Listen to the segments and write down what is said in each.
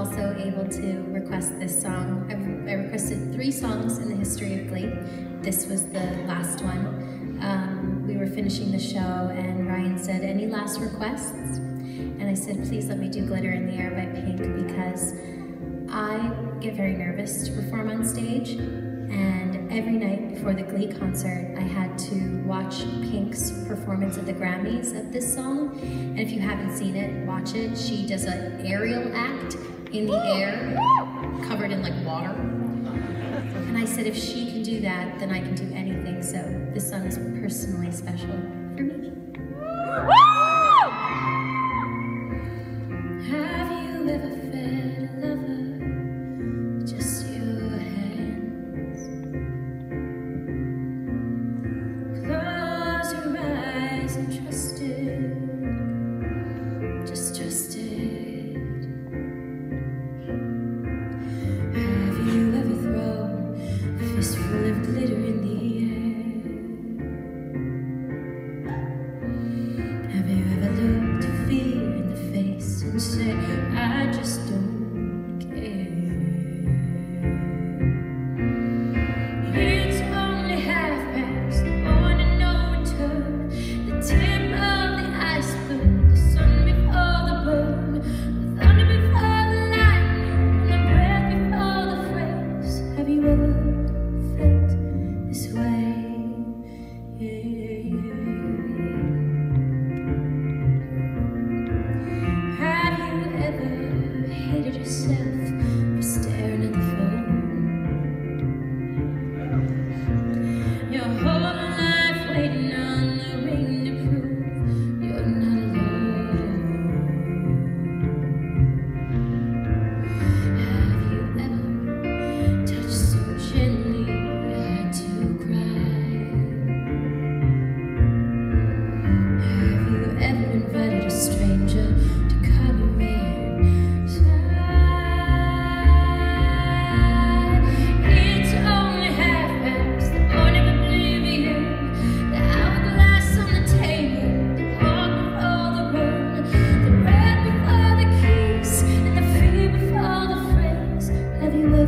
also able to request this song. I, I requested three songs in the history of Glee. This was the last one. Um, we were finishing the show and Ryan said, any last requests? And I said, please let me do Glitter in the Air by Pink because I get very nervous to perform on stage and every night before the Glee concert, I had to watch Pink's performance at the Grammys of this song. And if you haven't seen it, watch it. She does an aerial act in the air, covered in like water. And I said, if she can do that, then I can do anything. So this song is personally special. just full of glitter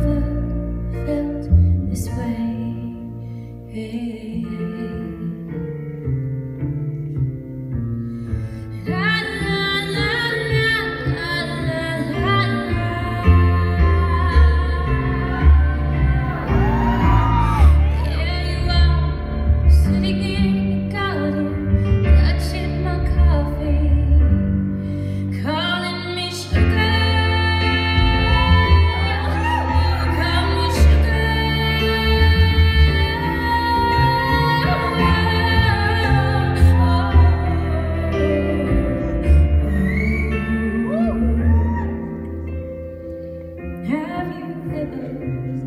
river